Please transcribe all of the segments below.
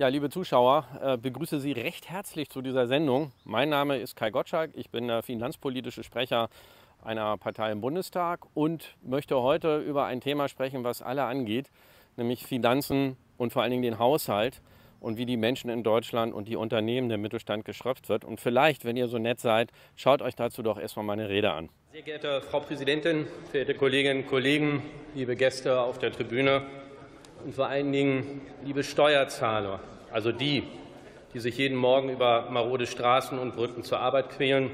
Ja, liebe Zuschauer, äh, begrüße Sie recht herzlich zu dieser Sendung. Mein Name ist Kai Gottschalk, ich bin der finanzpolitische Sprecher einer Partei im Bundestag und möchte heute über ein Thema sprechen, was alle angeht, nämlich Finanzen und vor allen Dingen den Haushalt und wie die Menschen in Deutschland und die Unternehmen, der Mittelstand geschröpft wird. Und vielleicht, wenn ihr so nett seid, schaut euch dazu doch erstmal meine Rede an. Sehr geehrte Frau Präsidentin, verehrte Kolleginnen und Kollegen, liebe Gäste auf der Tribüne, und vor allen Dingen, liebe Steuerzahler, also die, die sich jeden Morgen über marode Straßen und Brücken zur Arbeit quälen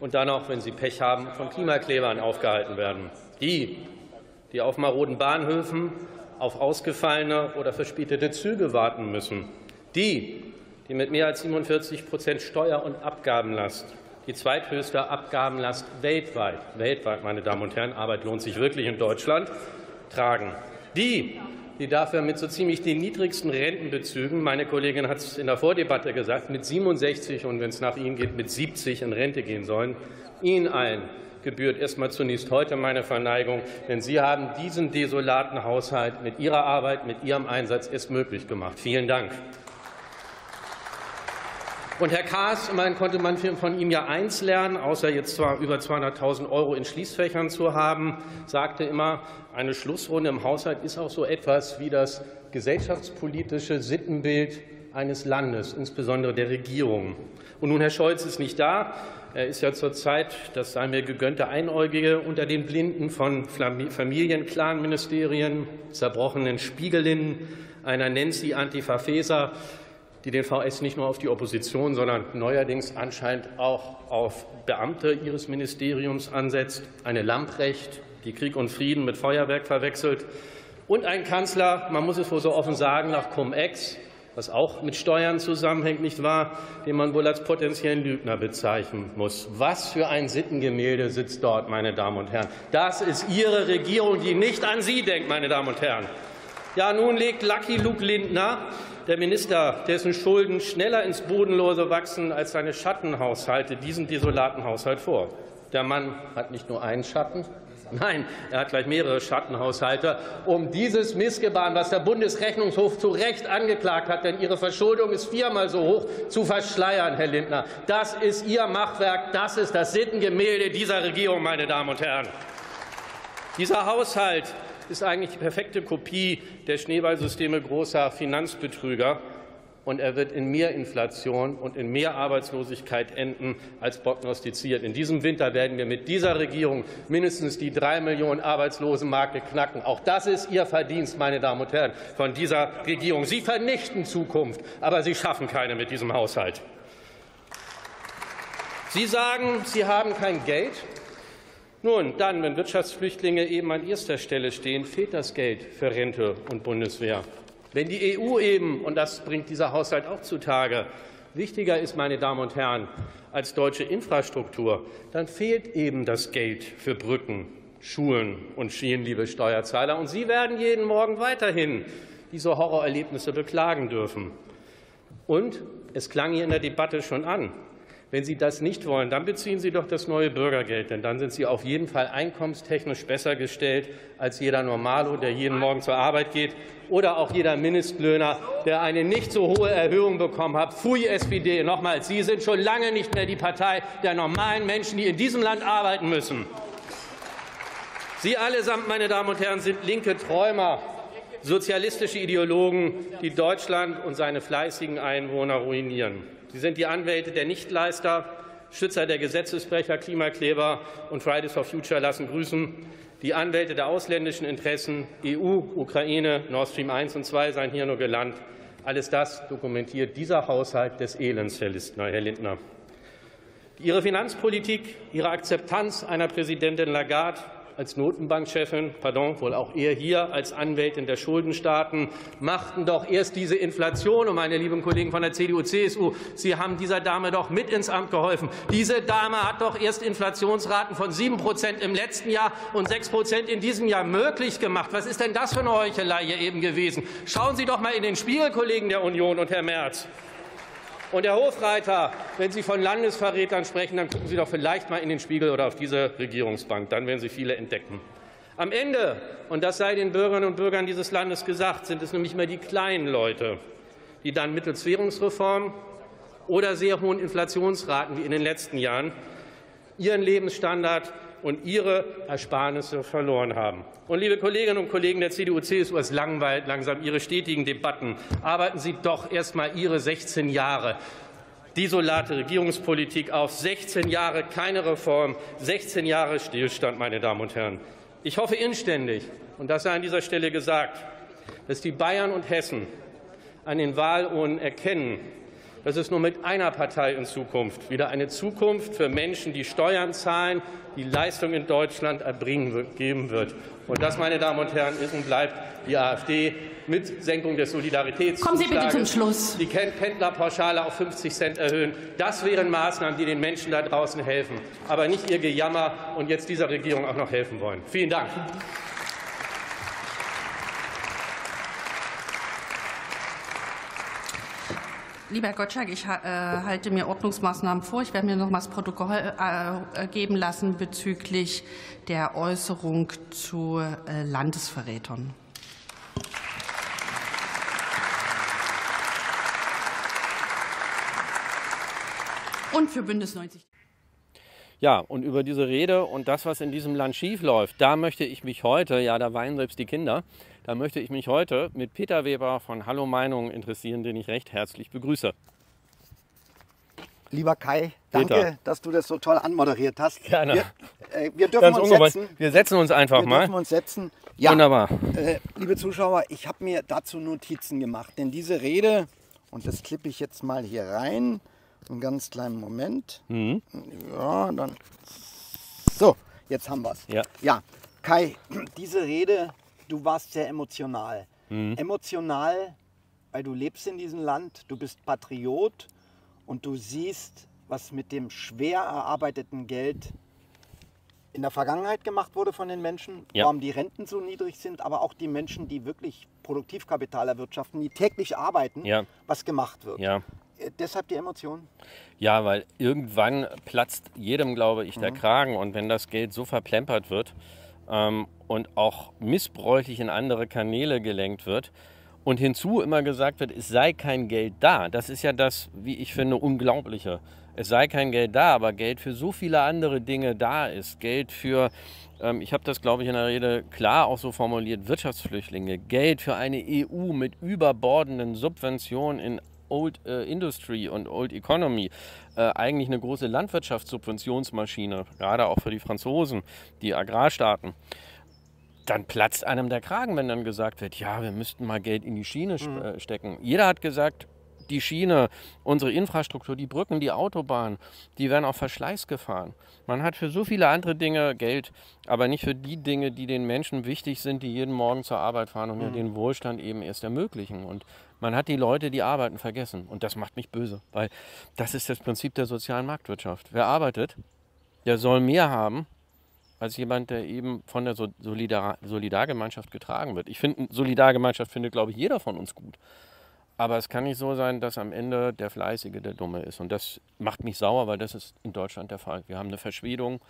und dann auch, wenn sie Pech haben, von Klimaklebern aufgehalten werden. Die, die auf maroden Bahnhöfen auf ausgefallene oder verspätete Züge warten müssen. Die, die mit mehr als 47 Prozent Steuer- und Abgabenlast die zweithöchste Abgabenlast weltweit, weltweit, meine Damen und Herren, Arbeit lohnt sich wirklich in Deutschland, tragen. Die, die dafür mit so ziemlich den niedrigsten Rentenbezügen, meine Kollegin hat es in der Vordebatte gesagt, mit 67 und wenn es nach Ihnen geht, mit 70 in Rente gehen sollen. Ihnen allen gebührt erst mal zunächst heute meine Verneigung, denn Sie haben diesen desolaten Haushalt mit Ihrer Arbeit, mit Ihrem Einsatz erst möglich gemacht. Vielen Dank. Und Herr Kaas, immerhin konnte man von ihm ja eins lernen, außer jetzt zwar über 200.000 Euro in Schließfächern zu haben, sagte immer, eine Schlussrunde im Haushalt ist auch so etwas wie das gesellschaftspolitische Sittenbild eines Landes, insbesondere der Regierung. Und nun, Herr Scholz ist nicht da. Er ist ja zurzeit, das sei mir gegönnt, der Einäugige unter den Blinden von Familienclanministerien, zerbrochenen Spiegelinnen, einer Nancy Antifa Faeser, die den VS nicht nur auf die Opposition, sondern neuerdings anscheinend auch auf Beamte ihres Ministeriums ansetzt, eine Lamprecht, die Krieg und Frieden mit Feuerwerk verwechselt, und ein Kanzler, man muss es wohl so offen sagen, nach Cum-Ex, was auch mit Steuern zusammenhängt, nicht wahr, den man wohl als potenziellen Lügner bezeichnen muss. Was für ein Sittengemälde sitzt dort, meine Damen und Herren. Das ist Ihre Regierung, die nicht an Sie denkt, meine Damen und Herren. Ja, nun legt Lucky Luke Lindner der Minister, dessen Schulden schneller ins Bodenlose wachsen als seine Schattenhaushalte, diesen desolaten Haushalt vor. Der Mann hat nicht nur einen Schatten, Nein, er hat gleich mehrere Schattenhaushalte, um dieses Missgebaren, was der Bundesrechnungshof zu Recht angeklagt hat, denn Ihre Verschuldung ist viermal so hoch, zu verschleiern, Herr Lindner. Das ist Ihr Machwerk, das ist das Sittengemälde dieser Regierung, meine Damen und Herren. Dieser Haushalt ist eigentlich die perfekte Kopie der Schneeballsysteme großer Finanzbetrüger. Und er wird in mehr Inflation und in mehr Arbeitslosigkeit enden als prognostiziert. In diesem Winter werden wir mit dieser Regierung mindestens die drei Millionen Arbeitslosenmarke knacken. Auch das ist Ihr Verdienst, meine Damen und Herren, von dieser Regierung. Sie vernichten Zukunft, aber Sie schaffen keine mit diesem Haushalt. Sie sagen, Sie haben kein Geld. Nun, dann, wenn Wirtschaftsflüchtlinge eben an erster Stelle stehen, fehlt das Geld für Rente und Bundeswehr. Wenn die EU eben, und das bringt dieser Haushalt auch zutage, wichtiger ist, meine Damen und Herren, als deutsche Infrastruktur, dann fehlt eben das Geld für Brücken, Schulen und Schienen, liebe Steuerzahler. Und Sie werden jeden Morgen weiterhin diese Horrorerlebnisse beklagen dürfen. Und es klang hier in der Debatte schon an. Wenn Sie das nicht wollen, dann beziehen Sie doch das neue Bürgergeld, denn dann sind Sie auf jeden Fall einkommenstechnisch besser gestellt als jeder Normalo, der jeden Morgen zur Arbeit geht, oder auch jeder Mindestlöhner, der eine nicht so hohe Erhöhung bekommen hat. Pfui, SPD, nochmals, Sie sind schon lange nicht mehr die Partei der normalen Menschen, die in diesem Land arbeiten müssen. Sie allesamt, meine Damen und Herren, sind linke Träumer, sozialistische Ideologen, die Deutschland und seine fleißigen Einwohner ruinieren. Sie sind die Anwälte der Nichtleister, Schützer der Gesetzesbrecher, Klimakleber und Fridays for Future lassen grüßen. Die Anwälte der ausländischen Interessen, EU, Ukraine, Nord Stream 1 und 2 seien hier nur gelandet. Alles das dokumentiert dieser Haushalt des Elends, Herr Lindner. Ihre Finanzpolitik, Ihre Akzeptanz einer Präsidentin Lagarde als Notenbankchefin, pardon, wohl auch eher hier als Anwältin der Schuldenstaaten, machten doch erst diese Inflation. Und meine lieben Kollegen von der CDU, CSU, Sie haben dieser Dame doch mit ins Amt geholfen. Diese Dame hat doch erst Inflationsraten von 7 Prozent im letzten Jahr und 6 Prozent in diesem Jahr möglich gemacht. Was ist denn das für eine Heuchelei hier eben gewesen? Schauen Sie doch mal in den Spiegel, Kollegen der Union und Herr Merz. Und Herr Hofreiter, wenn Sie von Landesverrätern sprechen, dann gucken Sie doch vielleicht mal in den Spiegel oder auf diese Regierungsbank. Dann werden Sie viele entdecken. Am Ende, und das sei den Bürgerinnen und Bürgern dieses Landes gesagt, sind es nämlich immer die kleinen Leute, die dann mittels Währungsreform oder sehr hohen Inflationsraten wie in den letzten Jahren ihren Lebensstandard und ihre Ersparnisse verloren haben. Und liebe Kolleginnen und Kollegen der CDU, CSU, es langweilt langsam Ihre stetigen Debatten. Arbeiten Sie doch erst mal Ihre 16 Jahre desolate Regierungspolitik auf. 16 Jahre keine Reform, 16 Jahre Stillstand, meine Damen und Herren. Ich hoffe inständig, und das sei an dieser Stelle gesagt, dass die Bayern und Hessen an den Wahlurnen erkennen, dass es nur mit einer Partei in Zukunft wieder eine Zukunft für Menschen, die Steuern zahlen, die Leistung in Deutschland erbringen geben wird. Und das, meine Damen und Herren, ist und bleibt die AfD mit Senkung des Solidaritätszuschlages. Kommen Sie bitte zum Schluss. Die Pendlerpauschale auf 50 Cent erhöhen. Das wären Maßnahmen, die den Menschen da draußen helfen, aber nicht Ihr Gejammer und jetzt dieser Regierung auch noch helfen wollen. Vielen Dank. Lieber Herr Gottschalk, ich äh, halte mir Ordnungsmaßnahmen vor. Ich werde mir noch mal das Protokoll äh, geben lassen bezüglich der Äußerung zu äh, Landesverrätern. Und für Bündnis 90. Ja, und über diese Rede und das, was in diesem Land schiefläuft, da möchte ich mich heute, ja, da weinen selbst die Kinder, da möchte ich mich heute mit Peter Weber von Hallo Meinung interessieren, den ich recht herzlich begrüße. Lieber Kai, danke, Peter. dass du das so toll anmoderiert hast. Gerne. Wir, äh, wir dürfen uns setzen. Wir setzen uns einfach wir mal. Wir dürfen uns setzen. Ja, Wunderbar. Äh, liebe Zuschauer, ich habe mir dazu Notizen gemacht, denn diese Rede, und das klippe ich jetzt mal hier rein, einen ganz kleinen Moment. Mhm. Ja, dann. So, jetzt haben wir es. Ja. ja, Kai, diese Rede, du warst sehr emotional. Mhm. Emotional, weil du lebst in diesem Land, du bist Patriot und du siehst, was mit dem schwer erarbeiteten Geld in der Vergangenheit gemacht wurde von den Menschen, ja. warum die Renten so niedrig sind, aber auch die Menschen, die wirklich Produktivkapital erwirtschaften, die täglich arbeiten, ja. was gemacht wird. Ja deshalb die Emotionen? Ja, weil irgendwann platzt jedem, glaube ich, der mhm. Kragen. Und wenn das Geld so verplempert wird ähm, und auch missbräuchlich in andere Kanäle gelenkt wird und hinzu immer gesagt wird, es sei kein Geld da, das ist ja das, wie ich finde, Unglaubliche. Es sei kein Geld da, aber Geld für so viele andere Dinge da ist. Geld für ähm, ich habe das, glaube ich, in der Rede klar auch so formuliert, Wirtschaftsflüchtlinge, Geld für eine EU mit überbordenden Subventionen in Old äh, Industry und Old Economy äh, eigentlich eine große Landwirtschaftssubventionsmaschine, gerade auch für die Franzosen, die Agrarstaaten dann platzt einem der Kragen, wenn dann gesagt wird, ja, wir müssten mal Geld in die Schiene mhm. Äh, stecken. Jeder hat gesagt, die Schiene, unsere Infrastruktur, die Brücken, die Autobahnen, die werden auf Verschleiß gefahren. Man hat für so viele andere Dinge Geld, aber nicht für die Dinge, die den Menschen wichtig sind, die jeden Morgen zur Arbeit fahren und mhm. den Wohlstand eben erst ermöglichen. Und man hat die Leute, die arbeiten, vergessen. Und das macht mich böse, weil das ist das Prinzip der sozialen Marktwirtschaft. Wer arbeitet, der soll mehr haben als jemand, der eben von der Solidar Solidargemeinschaft getragen wird. Ich finde, Solidargemeinschaft findet, glaube ich, jeder von uns gut. Aber es kann nicht so sein, dass am Ende der Fleißige der Dumme ist. Und das macht mich sauer, weil das ist in Deutschland der Fall. Wir haben eine Verschwedung,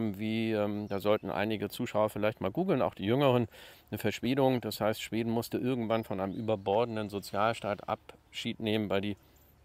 wie, ähm, da sollten einige Zuschauer vielleicht mal googeln, auch die Jüngeren, eine Verschwedung. Das heißt, Schweden musste irgendwann von einem überbordenden Sozialstaat Abschied nehmen, weil die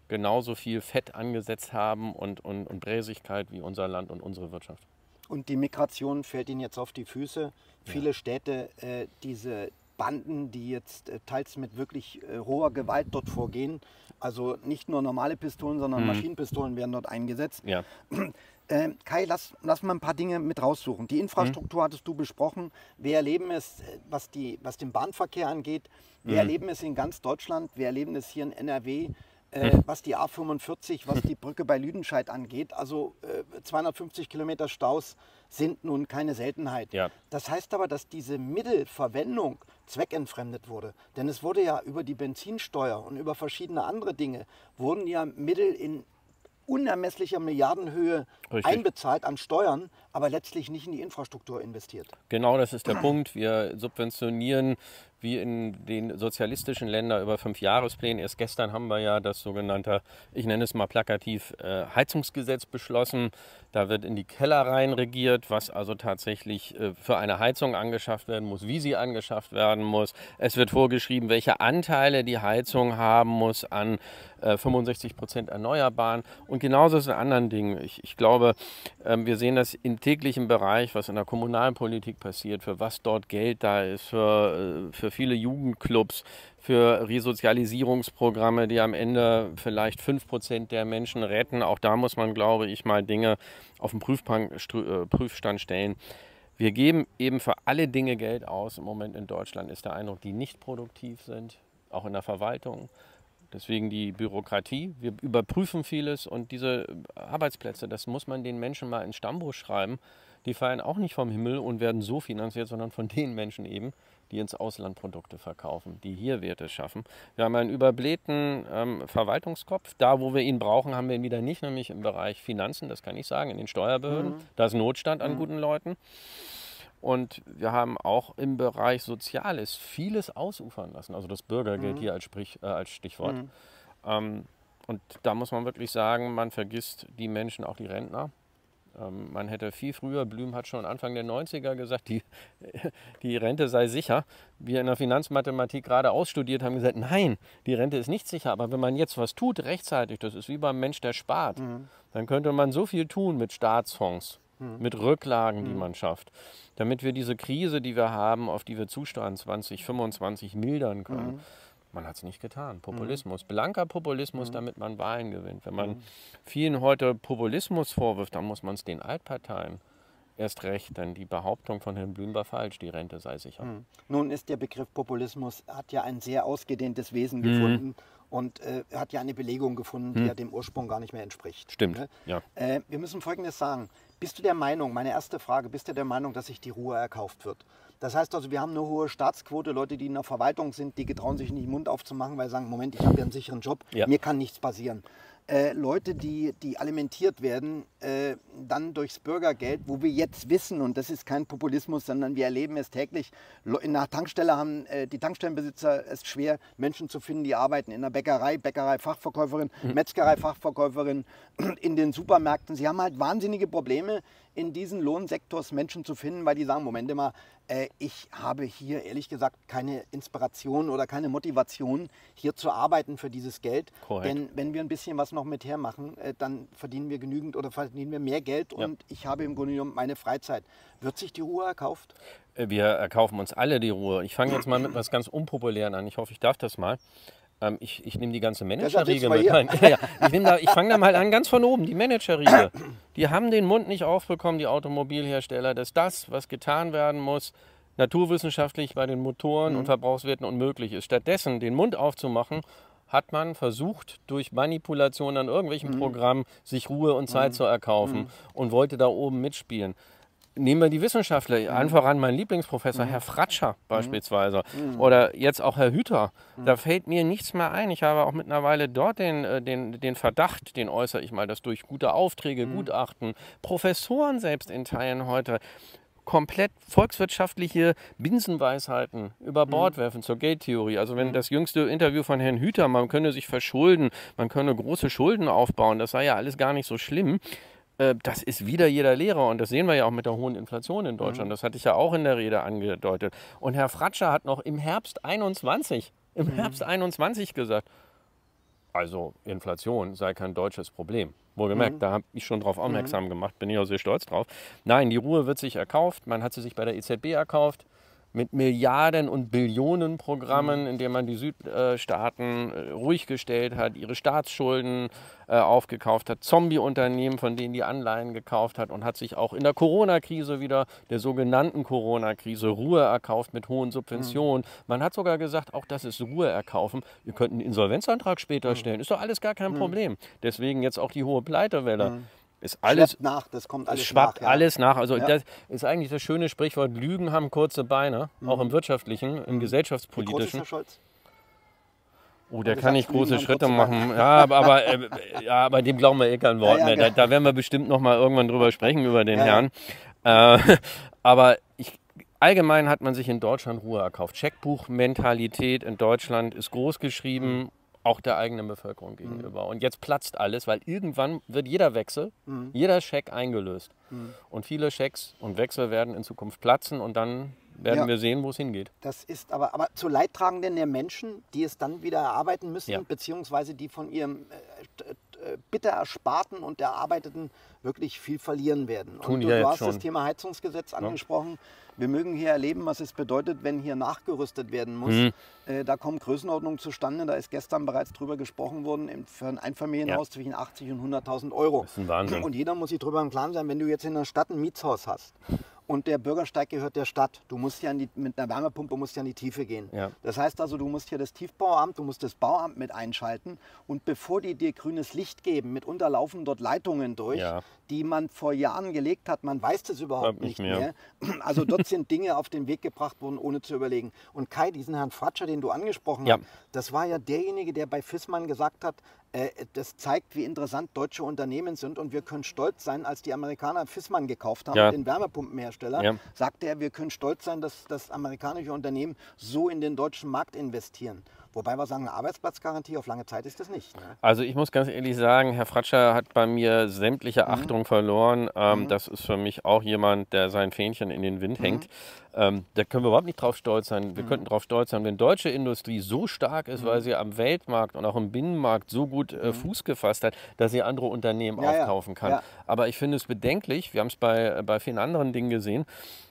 genauso viel Fett angesetzt haben und, und, und Bräsigkeit wie unser Land und unsere Wirtschaft. Und die Migration fällt Ihnen jetzt auf die Füße. Viele ja. Städte, äh, diese Banden, die jetzt äh, teils mit wirklich äh, hoher Gewalt dort vorgehen. Also nicht nur normale Pistolen, sondern mhm. Maschinenpistolen werden dort eingesetzt. Ja. Äh, Kai, lass, lass mal ein paar Dinge mit raussuchen. Die Infrastruktur mhm. hattest du besprochen. Wir erleben es, äh, was, die, was den Bahnverkehr angeht. Wir mhm. erleben es in ganz Deutschland. Wir erleben es hier in NRW. Äh, hm. was die A45, was die Brücke bei Lüdenscheid angeht. Also äh, 250 Kilometer Staus sind nun keine Seltenheit. Ja. Das heißt aber, dass diese Mittelverwendung zweckentfremdet wurde. Denn es wurde ja über die Benzinsteuer und über verschiedene andere Dinge, wurden ja Mittel in unermesslicher Milliardenhöhe Richtig. einbezahlt an Steuern, aber letztlich nicht in die Infrastruktur investiert. Genau das ist der Punkt. Wir subventionieren wie in den sozialistischen Ländern über Fünfjahrespläne. Erst gestern haben wir ja das sogenannte, ich nenne es mal plakativ, äh, Heizungsgesetz beschlossen. Da wird in die Keller rein regiert, was also tatsächlich äh, für eine Heizung angeschafft werden muss, wie sie angeschafft werden muss. Es wird vorgeschrieben, welche Anteile die Heizung haben muss an 65 äh, Prozent Erneuerbaren. Und genauso ist es in anderen Dingen. Ich, ich glaube, ähm, wir sehen das im täglichen Bereich, was in der kommunalen Politik passiert, für was dort Geld da ist, für, für viele Jugendclubs, für Resozialisierungsprogramme, die am Ende vielleicht 5 Prozent der Menschen retten. Auch da muss man, glaube ich, mal Dinge auf den äh, Prüfstand stellen. Wir geben eben für alle Dinge Geld aus. Im Moment in Deutschland ist der Eindruck, die nicht produktiv sind, auch in der Verwaltung. Deswegen die Bürokratie. Wir überprüfen vieles und diese Arbeitsplätze, das muss man den Menschen mal ins Stammbuch schreiben. Die fallen auch nicht vom Himmel und werden so finanziert, sondern von den Menschen eben, die ins Ausland Produkte verkaufen, die hier Werte schaffen. Wir haben einen überblähten ähm, Verwaltungskopf. Da, wo wir ihn brauchen, haben wir ihn wieder nicht, nämlich im Bereich Finanzen, das kann ich sagen, in den Steuerbehörden. Mhm. Da ist Notstand an mhm. guten Leuten. Und wir haben auch im Bereich Soziales vieles ausufern lassen. Also das Bürgergeld mhm. hier als, Sprich, äh, als Stichwort. Mhm. Ähm, und da muss man wirklich sagen, man vergisst die Menschen, auch die Rentner. Ähm, man hätte viel früher, Blüm hat schon Anfang der 90er gesagt, die, die Rente sei sicher. Wir in der Finanzmathematik gerade ausstudiert haben gesagt, nein, die Rente ist nicht sicher. Aber wenn man jetzt was tut rechtzeitig, das ist wie beim Mensch, der spart, mhm. dann könnte man so viel tun mit Staatsfonds mhm. mit Rücklagen, die mhm. man schafft, damit wir diese Krise, die wir haben, auf die wir zusteuern, 2025 mildern können. Mhm. Man hat es nicht getan. Populismus, blanker Populismus, damit man Wahlen gewinnt. Wenn man vielen heute Populismus vorwirft, dann muss man es den Altparteien erst recht, denn die Behauptung von Herrn Blüm war falsch, die Rente sei sicher. Nun ist der Begriff Populismus, hat ja ein sehr ausgedehntes Wesen gefunden und äh, hat ja eine Belegung gefunden, die mhm. ja dem Ursprung gar nicht mehr entspricht. Stimmt, ne? ja. Äh, wir müssen Folgendes sagen, bist du der Meinung, meine erste Frage, bist du der Meinung, dass sich die Ruhe erkauft wird? Das heißt also, wir haben eine hohe Staatsquote, Leute, die in der Verwaltung sind, die getrauen sich nicht den Mund aufzumachen, weil sie sagen, Moment, ich habe ja einen sicheren Job, ja. mir kann nichts passieren äh, Leute, die, die alimentiert werden, äh, dann durchs Bürgergeld, wo wir jetzt wissen, und das ist kein Populismus, sondern wir erleben es täglich, in der Tankstelle haben äh, die Tankstellenbesitzer es schwer, Menschen zu finden, die arbeiten in der Bäckerei, Bäckerei-Fachverkäuferin, mhm. Metzgerei-Fachverkäuferin, in den Supermärkten. Sie haben halt wahnsinnige Probleme, in diesen Lohnsektors Menschen zu finden, weil die sagen, Moment mal, äh, ich habe hier ehrlich gesagt keine Inspiration oder keine Motivation, hier zu arbeiten für dieses Geld. Korrekt. Denn wenn wir ein bisschen was noch mit hermachen, äh, dann verdienen wir genügend oder verdienen wir mehr Geld ja. und ich habe im Grunde genommen meine Freizeit. Wird sich die Ruhe erkauft? Äh, wir erkaufen uns alle die Ruhe. Ich fange jetzt mal mit etwas ganz Unpopulären an. Ich hoffe, ich darf das mal. Ähm, ich, ich nehme die ganze Managerriege mit. Nein, ja, ja. Ich, da, ich fange da mal an, ganz von oben, die Managerriege. Die haben den Mund nicht aufbekommen, die Automobilhersteller, dass das, was getan werden muss, naturwissenschaftlich bei den Motoren mhm. und Verbrauchswerten unmöglich ist. Stattdessen den Mund aufzumachen, hat man versucht, durch Manipulation an irgendwelchen mhm. Programmen sich Ruhe und Zeit mhm. zu erkaufen mhm. und wollte da oben mitspielen. Nehmen wir die Wissenschaftler, mhm. einfach an mein Lieblingsprofessor, mhm. Herr Fratscher mhm. beispielsweise, mhm. oder jetzt auch Herr Hüter. Mhm. Da fällt mir nichts mehr ein. Ich habe auch mittlerweile dort den, äh, den, den Verdacht, den äußere ich mal, dass durch gute Aufträge, mhm. Gutachten, Professoren selbst in Teilen heute komplett volkswirtschaftliche Binsenweisheiten über Bord werfen zur Geldtheorie. Also wenn das jüngste Interview von Herrn Hüter, man könne sich verschulden, man könne große Schulden aufbauen, das sei ja alles gar nicht so schlimm. Äh, das ist wieder jeder Lehrer und das sehen wir ja auch mit der hohen Inflation in Deutschland. Mhm. Das hatte ich ja auch in der Rede angedeutet. Und Herr Fratscher hat noch im Herbst 21, im mhm. Herbst 21 gesagt, also Inflation sei kein deutsches Problem. Wohlgemerkt, mhm. da habe ich schon darauf aufmerksam mhm. gemacht, bin ich auch sehr stolz drauf. Nein, die Ruhe wird sich erkauft. Man hat sie sich bei der EZB erkauft mit Milliarden und Billionen Programmen, in denen man die Südstaaten äh, ruhig gestellt hat, ihre Staatsschulden äh, aufgekauft hat, Zombie-Unternehmen, von denen die Anleihen gekauft hat und hat sich auch in der Corona-Krise wieder, der sogenannten Corona-Krise, Ruhe erkauft mit hohen Subventionen. Man hat sogar gesagt, auch das ist Ruhe erkaufen. Wir könnten einen Insolvenzantrag später mhm. stellen. Ist doch alles gar kein mhm. Problem. Deswegen jetzt auch die hohe Pleitewelle. Ist alles Schleppt nach, das kommt alles schwappt nach. Ja. alles nach. Also ja. das ist eigentlich das schöne Sprichwort, Lügen haben kurze Beine, mhm. auch im wirtschaftlichen, im mhm. gesellschaftspolitischen. Wie groß ist Herr Scholz? Oh, der kann nicht große Schritte machen. Ja, aber, äh, ja, aber dem glauben wir eh kein Wort Ja, ja, mehr. Da, genau. da werden wir bestimmt noch mal irgendwann drüber sprechen, über den. Herrn. Äh, aber ich, allgemein hat man sich in Deutschland Ruhe erkauft. Checkbuchmentalität in Deutschland ist groß geschrieben, Mhm. Auch der eigenen Bevölkerung gegenüber. Und jetzt platzt alles, weil irgendwann wird jeder Wechsel, jeder Scheck eingelöst. Und viele Schecks und Wechsel werden in Zukunft platzen und dann werden Ja. wir sehen, wo es hingeht. Das ist aber, aber zu Leidtragenden der Menschen, die es dann wieder erarbeiten müssen, Ja. beziehungsweise die von ihrem äh, bitter ersparten und erarbeiteten wirklich viel verlieren werden. Tun und du, ja du hast das schon. Thema Heizungsgesetz angesprochen. Wir mögen hier erleben, was es bedeutet, wenn hier nachgerüstet werden muss. Mhm. Äh, da kommen Größenordnungen zustande. Da ist gestern bereits drüber gesprochen worden, für ein Einfamilienhaus zwischen 80 und 100.000 Euro. Das ist ein Wahnsinn. Und jeder muss sich darüber im Klaren sein, wenn du jetzt in der Stadt ein Mietshaus hast und der Bürgersteig gehört der Stadt, du musst ja die, mit einer Wärmepumpe musst ja in die Tiefe gehen. Ja. Das heißt also, du musst hier das Tiefbauamt, du musst das Bauamt mit einschalten und bevor die dir grünes Licht geben, mitunter laufen dort Leitungen durch, Ja. die man vor Jahren gelegt hat, man weiß das überhaupt nicht mehr. mehr. Also dort sind Dinge auf den Weg gebracht worden, ohne zu überlegen. Und Kai, diesen Herrn Fratscher, den du angesprochen Ja. hast, das war ja derjenige, der bei Fissmann gesagt hat, das zeigt, wie interessant deutsche Unternehmen sind und wir können stolz sein, als die Amerikaner Fissmann gekauft haben, Ja. den Wärmepumpenhersteller, Ja. sagte er, wir können stolz sein, dass, dass amerikanische Unternehmen so in den deutschen Markt investieren. Wobei wir sagen, eine Arbeitsplatzgarantie auf lange Zeit ist das nicht. Ne? Also ich muss ganz ehrlich sagen, Herr Fratscher hat bei mir sämtliche Mhm. Achtung verloren. Ähm, Das ist für mich auch jemand, der sein Fähnchen in den Mhm. Wind hängt. Ähm, da können wir überhaupt nicht drauf stolz sein. Wir könnten drauf stolz sein, wenn deutsche Industrie so stark ist, Mhm. weil sie am Weltmarkt und auch im Binnenmarkt so gut äh, Fuß gefasst hat, dass sie andere Unternehmen Ja, aufkaufen kann. Ja. Aber ich finde es bedenklich, wir haben es bei, bei vielen anderen Dingen gesehen,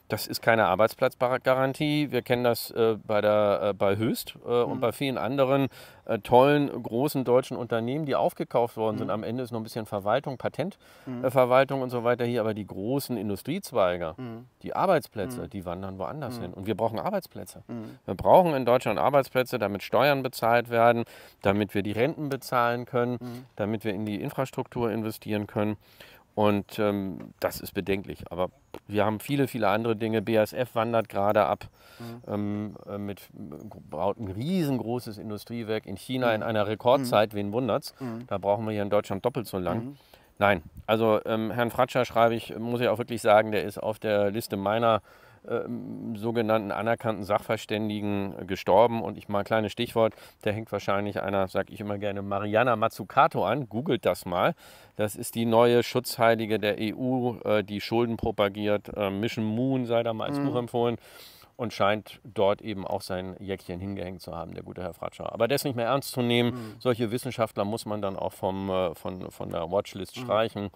das ist keine Arbeitsplatzgarantie. Wir kennen das äh, bei, der, äh, bei Höchst äh, Mhm. und bei vielen anderen äh, tollen, großen deutschen Unternehmen, die aufgekauft worden Mhm. sind. Am Ende ist noch ein bisschen Verwaltung, Patentverwaltung und so weiter hier, aber die großen Industriezweige, Mhm. die Arbeitsplätze, die wandern woanders hin. Und wir brauchen Arbeitsplätze. Mhm. Wir brauchen in Deutschland Arbeitsplätze, damit Steuern bezahlt werden, damit wir die Renten bezahlen können, Mhm. damit wir in die Infrastruktur investieren können. Und ähm, das ist bedenklich. Aber wir haben viele, viele andere Dinge. BASF wandert gerade ab, ähm, äh, mit, baut ein riesengroßes Industriewerk in China in einer Rekordzeit. Wen wundert's? Da brauchen wir hier in Deutschland doppelt so lang. Nein, also ähm, Herrn Fratscher schreibe ich, muss ich auch wirklich sagen, der ist auf der Liste meiner sogenannten anerkannten Sachverständigen äh, gestorben. Und ich mal ein kleines Stichwort, da hängt wahrscheinlich einer, sage ich immer gerne, Mariana Mazzucato an. Googelt das mal. Das ist die neue Schutzheilige der EU, äh, die Schulden propagiert. Äh, Mission Moon sei da mal als Buch empfohlen. Und scheint dort eben auch sein Jäckchen hingehängt zu haben, der gute Herr Fratscher. Aber ist nicht mehr ernst zu nehmen. Solche Wissenschaftler muss man dann auch vom, von, von der Watchlist streichen.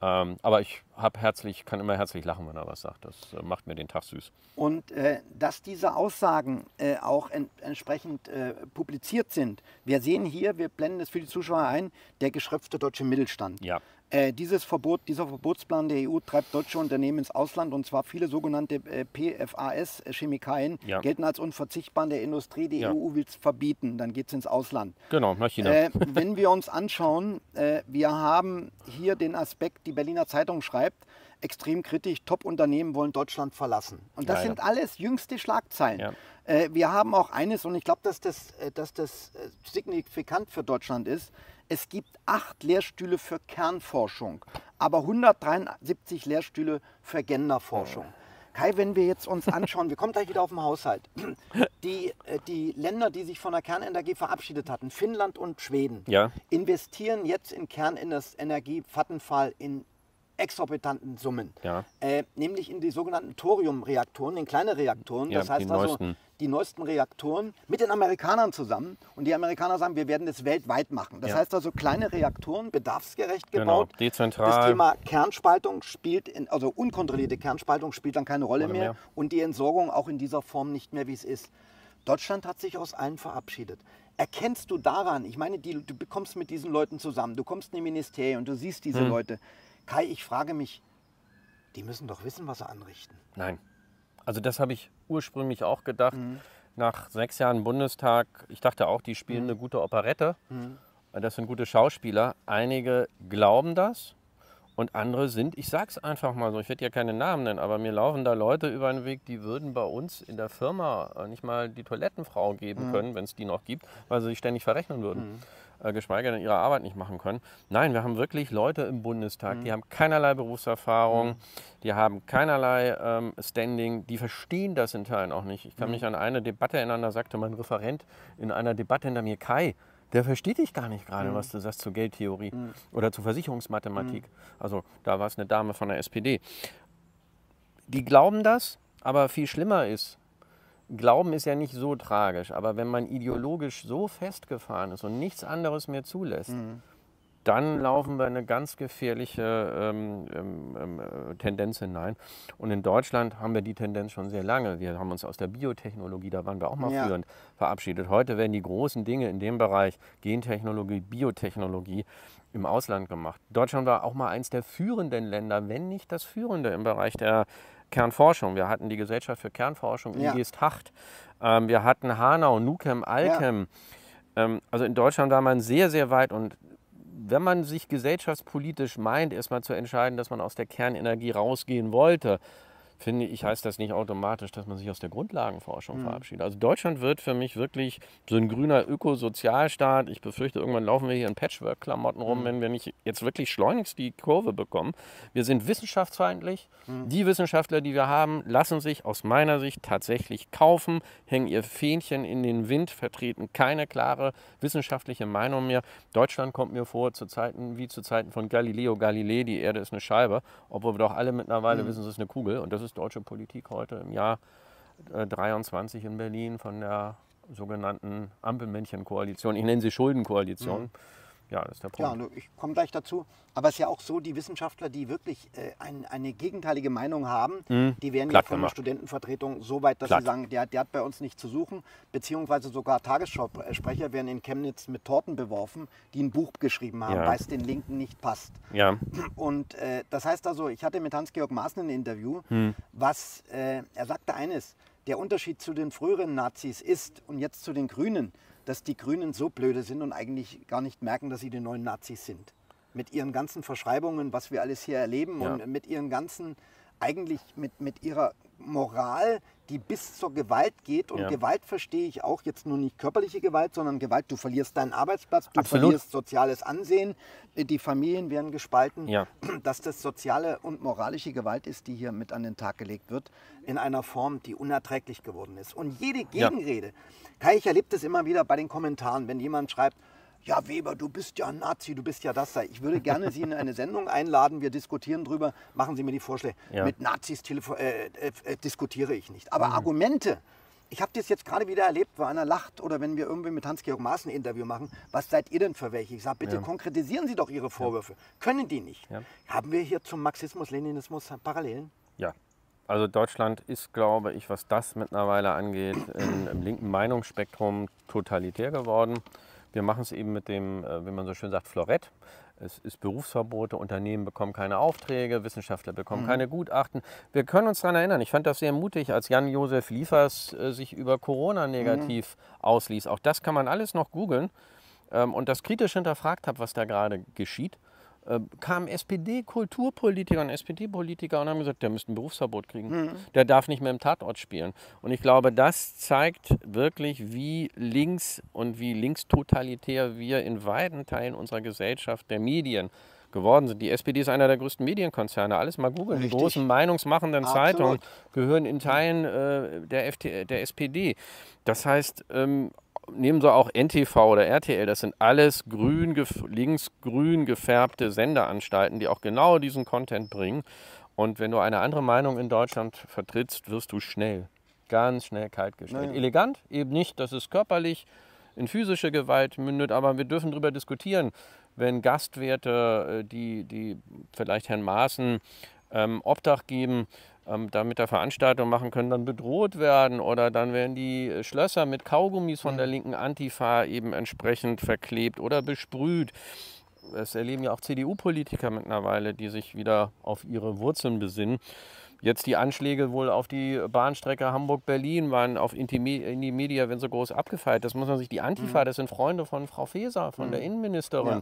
Ähm, aber ich hab herzlich, kann immer herzlich lachen, wenn er was sagt. Das äh, macht mir den Tag süß. Und äh, dass diese Aussagen äh, auch en entsprechend äh, publiziert sind. Wir sehen hier, wir blenden es für die Zuschauer ein, der geschröpfte deutsche Mittelstand. Ja. Äh, dieses Verbot, dieser Verbotsplan der EU treibt deutsche Unternehmen ins Ausland und zwar viele sogenannte äh, PFAS-Chemikalien Ja. gelten als unverzichtbar in der Industrie. Die Ja. EU will es verbieten, dann geht es ins Ausland. Genau, nach China. Äh, wenn wir uns anschauen, äh, wir haben hier den Aspekt, die Berliner Zeitung schreibt, extrem kritisch, Top-Unternehmen wollen Deutschland verlassen. Und das Leider. sind alles jüngste Schlagzeilen. Ja. Äh, wir haben auch eines, und ich glaube, dass das, äh, dass das signifikant für Deutschland ist, es gibt acht Lehrstühle für Kernforschung, aber 173 Lehrstühle für Genderforschung. Kai, wenn wir jetzt uns anschauen, wir kommen gleich wieder auf den Haushalt. Die, äh, die Länder, die sich von der Kernenergie verabschiedet hatten, Finnland und Schweden, Ja. investieren jetzt in Kernenergie, Vattenfall, in exorbitanten Summen. Ja. Äh, nämlich in die sogenannten Thoriumreaktoren, in kleine Reaktoren. Ja, das heißt also neuesten. die neuesten Reaktoren mit den Amerikanern zusammen. Und die Amerikaner sagen, wir werden das weltweit machen. Das Ja. heißt also kleine Reaktoren, bedarfsgerecht Genau, gebaut. dezentral. Das Thema Kernspaltung spielt, in, also unkontrollierte Kernspaltung spielt dann keine Rolle mehr. mehr. Und die Entsorgung auch in dieser Form nicht mehr, wie es ist. Deutschland hat sich aus allen verabschiedet. Erkennst du daran, ich meine, die, du kommst mit diesen Leuten zusammen, du kommst in die Ministerien und du siehst diese Hm. Leute. Kai, ich frage mich, die müssen doch wissen, was sie anrichten. Nein. Also das habe ich ursprünglich auch gedacht. Mhm. Nach sechs Jahren Bundestag, ich dachte auch, die spielen Mhm. eine gute Operette. Das sind gute Schauspieler. Einige glauben das Und andere sind, ich sag's einfach mal so, ich werde ja keine Namen nennen, aber mir laufen da Leute über den Weg, die würden bei uns in der Firma äh, nicht mal die Toilettenfrau geben mhm. können, wenn es die noch gibt, weil sie sich ständig verrechnen würden. Äh, geschweige denn ihre Arbeit nicht machen können. Nein, wir haben wirklich Leute im Bundestag, mhm. die haben keinerlei Berufserfahrung, mhm. die haben keinerlei ähm, Standing, die verstehen das in Teilen auch nicht. Ich kann mhm. mich an eine Debatte erinnern, da sagte mein Referent in einer Debatte hinter mir, Kai, der versteht dich gar nicht gerade, mhm. was du sagst zur Geldtheorie mhm. oder zur Versicherungsmathematik. Mhm. Also da war es eine Dame von der SPD. Die glauben das, aber viel schlimmer ist, Glauben ist ja nicht so tragisch, aber wenn man ideologisch so festgefahren ist und nichts anderes mehr zulässt, mhm. dann laufen wir eine ganz gefährliche ähm, ähm, ähm, äh, Tendenz hinein. Und in Deutschland haben wir die Tendenz schon sehr lange. Wir haben uns aus der Biotechnologie, da waren wir auch mal ja. führend, verabschiedet. Heute werden die großen Dinge in dem Bereich Gentechnologie, Biotechnologie im Ausland gemacht. Deutschland war auch mal eins der führenden Länder, wenn nicht das führende im Bereich der Kernforschung. Wir hatten die Gesellschaft für Kernforschung ja. Geest-Hacht. Ähm, wir hatten Hanau, Nukem, Alkem. Ja. Ähm, also in Deutschland war man sehr, sehr weit. Und wenn man sich gesellschaftspolitisch meint, erstmal zu entscheiden, dass man aus der Kernenergie rausgehen wollte, finde ich, heißt das nicht automatisch, dass man sich aus der Grundlagenforschung mhm. verabschiedet. Also Deutschland wird für mich wirklich so ein grüner Ökosozialstaat. Ich befürchte, irgendwann laufen wir hier in Patchwork-Klamotten rum, mhm. wenn wir nicht jetzt wirklich schleunigst die Kurve bekommen. Wir sind wissenschaftsfeindlich. Mhm. Die Wissenschaftler, die wir haben, lassen sich aus meiner Sicht tatsächlich kaufen, hängen ihr Fähnchen in den Wind, vertreten keine klare wissenschaftliche Meinung mehr. Deutschland kommt mir vor, zu Zeiten wie zu Zeiten von Galileo Galilei, die Erde ist eine Scheibe, obwohl wir doch alle mittlerweile mhm. wissen, es ist eine Kugel und das ist ist deutsche Politik heute im Jahr äh, 23 in Berlin von der sogenannten Ampelmännchen-Koalition. Ich nenne sie Schuldenkoalition. Mhm. Ja, das ist der Punkt. Ja, ich komme gleich dazu. Aber es ist ja auch so, die Wissenschaftler, die wirklich äh, ein, eine gegenteilige Meinung haben, mhm. die werden Platt ja von der Studentenvertretung so weit, dass Platt. sie sagen, der, der, hat bei uns nicht zu suchen. Beziehungsweise sogar Tagesschausprecher werden in Chemnitz mit Torten beworfen, die ein Buch geschrieben haben, ja. weil es den Linken nicht passt. Ja. Und äh, das heißt also, ich hatte mit Hans-Georg Maaßen ein Interview, mhm. was, äh, er sagte eines, der Unterschied zu den früheren Nazis ist und jetzt zu den Grünen, dass die Grünen so blöde sind und eigentlich gar nicht merken, dass sie die neuen Nazis sind. Mit ihren ganzen Verschreibungen, was wir alles hier erleben ja. und mit ihren ganzen, eigentlich mit, mit ihrer Moral, die bis zur Gewalt geht. Und ja. Gewalt verstehe ich auch jetzt nur nicht körperliche Gewalt, sondern Gewalt, du verlierst deinen Arbeitsplatz, du Absolut. verlierst soziales Ansehen, die Familien werden gespalten. Ja. Dass das soziale und moralische Gewalt ist, die hier mit an den Tag gelegt wird, in einer Form, die unerträglich geworden ist. Und jede Gegenrede, ja. Kai, ich erlebe das immer wieder bei den Kommentaren, wenn jemand schreibt, ja Weber, du bist ja ein Nazi, du bist ja das. Ich würde gerne Sie in eine Sendung einladen, wir diskutieren drüber, machen Sie mir die Vorschläge. Ja. Mit Nazis äh, äh, äh, diskutiere ich nicht. Aber mhm. Argumente, ich habe das jetzt gerade wieder erlebt, wo einer lacht oder wenn wir irgendwie mit Hans-Georg Maaßen ein Interview machen, was seid ihr denn für welche? Ich sage, bitte ja. konkretisieren Sie doch Ihre Vorwürfe. Ja. Können die nicht? Haben wir hier zum Marxismus-Leninismus Parallelen? Ja. Also Deutschland ist, glaube ich, was das mittlerweile angeht, in, im linken Meinungsspektrum totalitär geworden. Wir machen es eben mit dem, äh, wie man so schön sagt, Florett. Es ist Berufsverbote, Unternehmen bekommen keine Aufträge, Wissenschaftler bekommen mhm. keine Gutachten. Wir können uns daran erinnern, ich fand das sehr mutig, als Jan-Josef Liefers äh, sich über Corona negativ mhm. ausließ. Auch das kann man alles noch googeln ähm, und das kritisch hinterfragt habe, was da gerade geschieht. Äh, kamen SPD-Kulturpolitiker und SPD-Politiker und haben gesagt, der müsste ein Berufsverbot kriegen. Mhm. Der darf nicht mehr im Tatort spielen. Und ich glaube, das zeigt wirklich, wie links und wie linkstotalitär wir in weiten Teilen unserer Gesellschaft, der Medien, geworden sind. Die SPD ist einer der größten Medienkonzerne. Alles mal googeln. Die großen meinungsmachenden Absolut. Zeitungen gehören in Teilen äh, der, FT, der SPD. Das heißt, ähm, nehmen Sie auch NTV oder RTL, das sind alles grün, linksgrün gefärbte Senderanstalten, die auch genau diesen Content bringen. Und wenn du eine andere Meinung in Deutschland vertrittst, wirst du schnell, ganz schnell kaltgestellt. Naja. Elegant, eben nicht, dass es körperlich in physische Gewalt mündet, aber wir dürfen darüber diskutieren, wenn Gastwirte, äh, die, die vielleicht Herrn Maaßen ähm, Obdach geben, ähm, da mit der Veranstaltung machen können, dann bedroht werden oder dann werden die Schlösser mit Kaugummis von der mhm. linken Antifa eben entsprechend verklebt oder besprüht. Das erleben ja auch CDU-Politiker mittlerweile, die sich wieder auf ihre Wurzeln besinnen. Jetzt die Anschläge wohl auf die Bahnstrecke Hamburg-Berlin waren auf Intime- in die Media, wenn so groß abgefeiert. Das muss man sich, die Antifa, das sind Freunde von Frau Faeser, von der Innenministerin, Ja.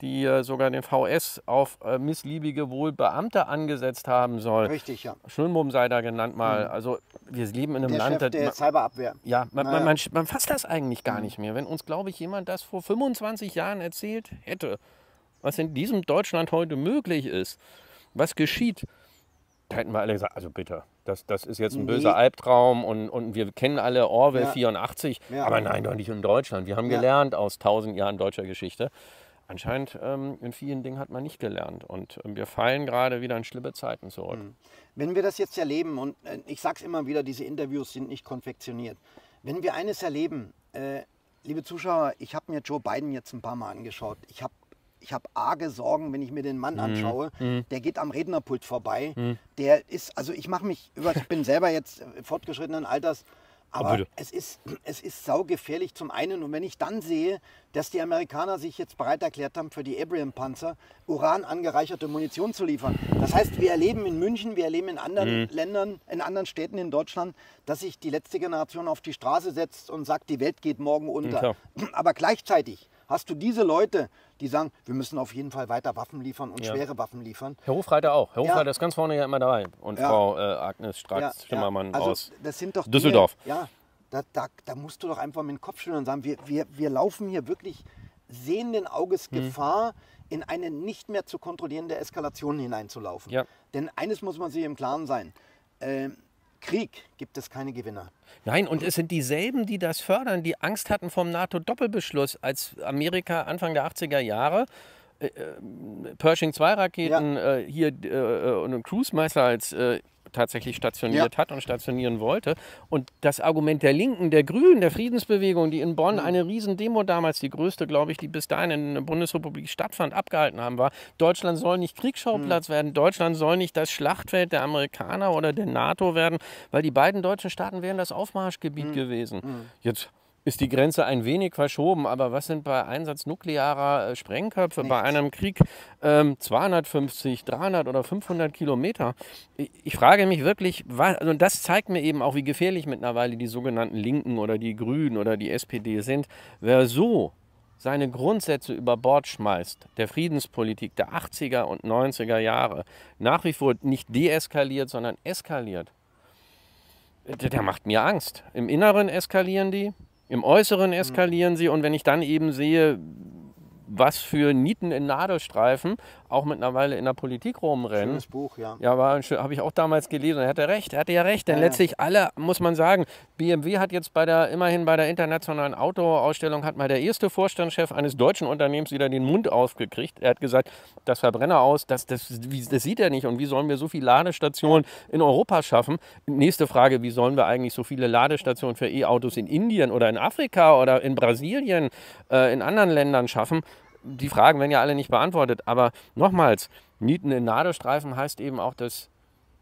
die äh, sogar den VS auf äh, missliebige wohl Beamte angesetzt haben soll. Richtig, ja. Schönbohm sei da genannt mal. Also wir leben in einem Der Land, Chef der das- Cyberabwehr. ja, man, Naja. man, man, man fasst das eigentlich gar nicht mehr. Wenn uns, glaube ich, jemand das vor 25 Jahren erzählt hätte, was in diesem Deutschland heute möglich ist, was geschieht, da hätten wir alle gesagt, also bitte, das, das ist jetzt ein Nee. böser Albtraum und, und wir kennen alle Orwell Ja. 84, Ja. aber nein, doch nicht in Deutschland. Wir haben Ja. gelernt aus tausend Jahren deutscher Geschichte. Anscheinend ähm, in vielen Dingen hat man nicht gelernt und ähm, wir fallen gerade wieder in schlimme Zeiten zurück. Wenn wir das jetzt erleben, und äh, ich sage es immer wieder, diese Interviews sind nicht konfektioniert. Wenn wir eines erleben, äh, liebe Zuschauer, ich habe mir Joe Biden jetzt ein paar Mal angeschaut. Ich habe ich hab arge Sorgen, wenn ich mir den Mann anschaue. Der geht am Rednerpult vorbei. Der ist, also ich mache mich über, ich bin selber jetzt äh, fortgeschrittenen Alters, aber bitte. es ist, es ist saugefährlich zum einen. Und wenn ich dann sehe, dass die Amerikaner sich jetzt bereit erklärt haben, für die Abraham-Panzer Uran angereicherte Munition zu liefern. Das heißt, wir erleben in München, wir erleben in anderen Ländern, in anderen Städten in Deutschland, dass sich die letzte Generation auf die Straße setzt und sagt, die Welt geht morgen unter. klar. Aber gleichzeitig hast du diese Leute, die sagen, wir müssen auf jeden Fall weiter Waffen liefern und Ja. schwere Waffen liefern. Herr Hofreiter auch. Herr Ja. Hofreiter ist ganz vorne ja immer dabei. Und Ja. Frau äh, Agnes Strack-Schimmermann also aus das sind doch Düsseldorf. Dinge, ja, da, da, da musst du doch einfach mit dem Kopf schütteln und sagen, wir, wir, wir laufen hier wirklich sehenden Auges Mhm. Gefahr, in eine nicht mehr zu kontrollierende Eskalation hineinzulaufen. Ja. Denn eines muss man sich im Klaren sein. ähm, Krieg gibt es keine Gewinner. Nein, und es sind dieselben, die das fördern, die Angst hatten vom NATO-Doppelbeschluss, als Amerika Anfang der 80er Jahre äh, äh, Pershing-2-Raketen äh, hier äh, und einen Cruise Missiles äh, tatsächlich stationiert Ja. hat und stationieren wollte. Und das Argument der Linken, der Grünen, der Friedensbewegung, die in Bonn eine Riesendemo damals, die größte, glaube ich, die bis dahin in der Bundesrepublik stattfand, abgehalten haben, war, Deutschland soll nicht Kriegsschauplatz werden, Deutschland soll nicht das Schlachtfeld der Amerikaner oder der NATO werden, weil die beiden deutschen Staaten wären das Aufmarschgebiet gewesen. Jetzt ist die Grenze ein wenig verschoben, aber was sind bei Einsatz nuklearer äh, Sprengköpfe bei einem Krieg ähm, 250, 300 oder 500 Kilometer? Ich, ich frage mich wirklich, was, also das zeigt mir eben auch, wie gefährlich mittlerweile die sogenannten Linken oder die Grünen oder die SPD sind. Wer so seine Grundsätze über Bord schmeißt, der Friedenspolitik der 80er und 90er Jahre, nach wie vor nicht deeskaliert, sondern eskaliert, der macht mir Angst. Im Inneren eskalieren die, im Äußeren eskalieren sie und wenn ich dann eben sehe, was für Nieten in Nadelstreifen auch mittlerweile in der Politik rumrennen. Schönes Buch, ja. Ja, habe ich auch damals gelesen. Er hatte recht. Er hatte ja recht. Denn Ja, letztlich alle, muss man sagen, BMW hat jetzt bei der, immerhin bei der internationalen Autoausstellung, hat mal der erste Vorstandschef eines deutschen Unternehmens wieder den Mund aufgekriegt. Er hat gesagt, das Verbrenner aus, das, das, das sieht er nicht. Und wie sollen wir so viele Ladestationen in Europa schaffen? Nächste Frage, wie sollen wir eigentlich so viele Ladestationen für E-Autos in Indien oder in Afrika oder in Brasilien, äh, in anderen Ländern schaffen? Die Fragen werden ja alle nicht beantwortet. Aber nochmals, Nieten in Nadelstreifen heißt eben auch, dass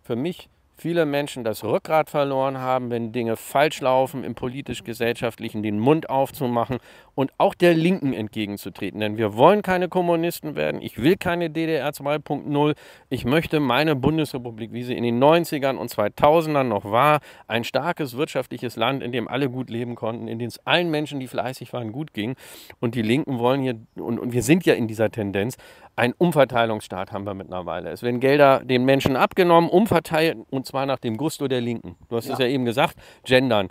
für mich viele Menschen das Rückgrat verloren haben, wenn Dinge falsch laufen, im politisch-gesellschaftlichen den Mund aufzumachen und auch der Linken entgegenzutreten. Denn wir wollen keine Kommunisten werden. Ich will keine DDR 2.0. Ich möchte meine Bundesrepublik, wie sie in den 90ern und 2000ern noch war, ein starkes wirtschaftliches Land, in dem alle gut leben konnten, in dem es allen Menschen, die fleißig waren, gut ging. Und die Linken wollen hier, und, und wir sind ja in dieser Tendenz, ein Umverteilungsstaat haben wir mittlerweile. Es werden Gelder den Menschen abgenommen, umverteilt und zwar nach dem Gusto der Linken. Du hast es ja eben gesagt, gendern.